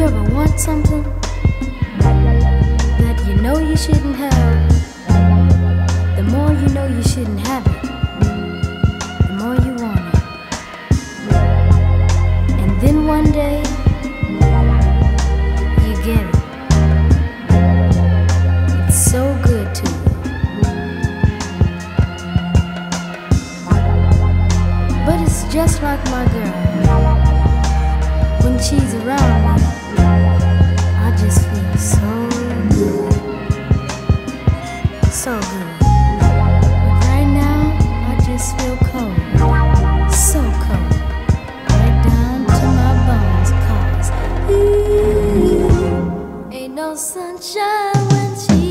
you ever want something that you know you shouldn't have, the more you know you shouldn't have it, the more you want it. And then one day, you get it. It's so good. But it's just like my girl. When she's around me, just so good. So good. But right now, I just feel cold. So cold. Right down to my bones. Cause, ooh, ain't no sunshine when she